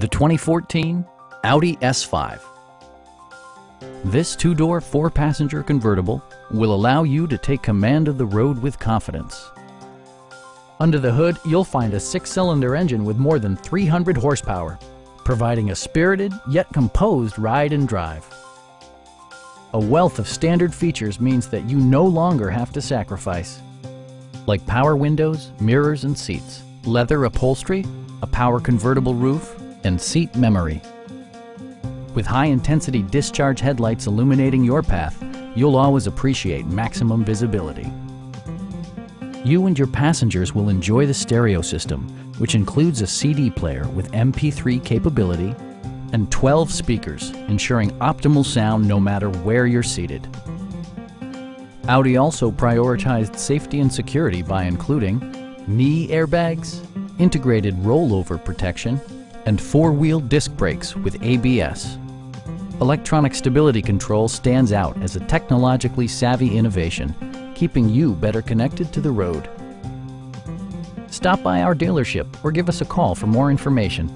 The 2014 Audi S5. This two-door, four-passenger convertible will allow you to take command of the road with confidence. Under the hood, you'll find a six-cylinder engine with more than 300 horsepower, providing a spirited yet composed ride and drive. A wealth of standard features means that you no longer have to sacrifice, like power windows, mirrors and seats, leather upholstery, a power convertible roof, and seat memory. With high-intensity discharge headlights illuminating your path, you'll always appreciate maximum visibility. You and your passengers will enjoy the stereo system, which includes a CD player with MP3 capability and 12 speakers, ensuring optimal sound no matter where you're seated. Audi also prioritized safety and security by including knee airbags, integrated rollover protection, and four-wheel disc brakes with ABS. Electronic stability control stands out as a technologically savvy innovation, keeping you better connected to the road. Stop by our dealership or give us a call for more information.